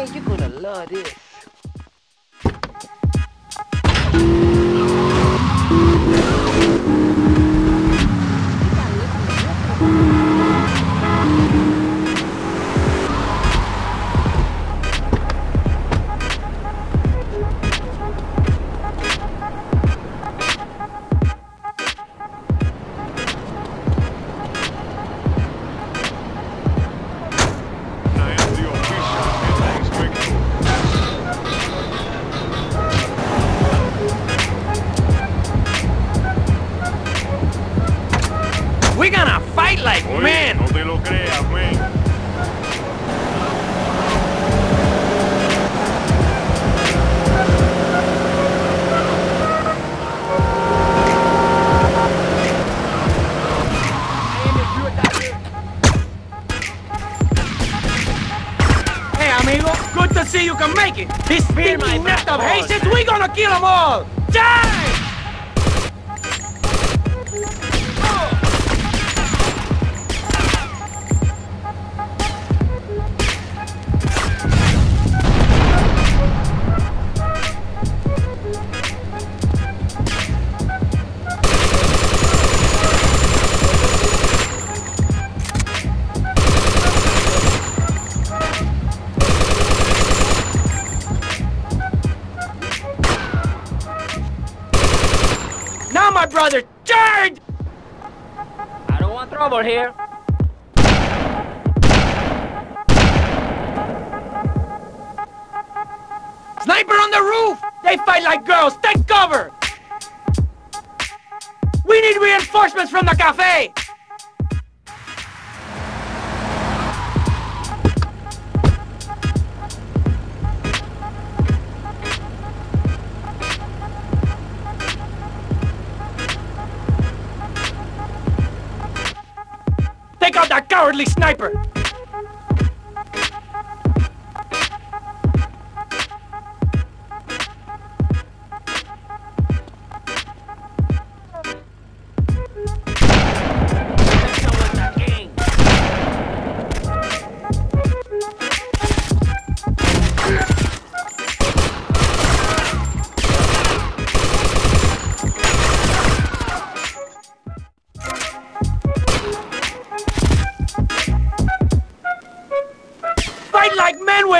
Man, you're gonna love this. Like Oye, men! no te lo creas, men. Hey, amigo, good to see you can make it! This stinking nest of hazes, we gonna kill them all! Die! I don't want trouble here. Sniper on the roof! They fight like girls! Take cover! We need reinforcements from the cafe! That cowardly sniper!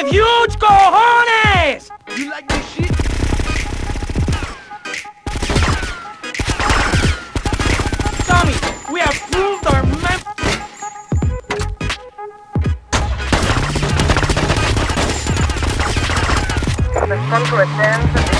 With huge cojones! You like this shit? Tommy, we have proved our men... Respond to attend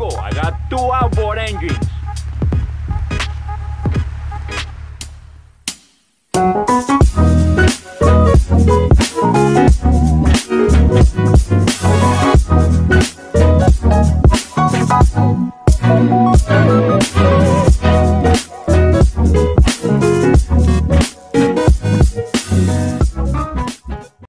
I got two outboard engines.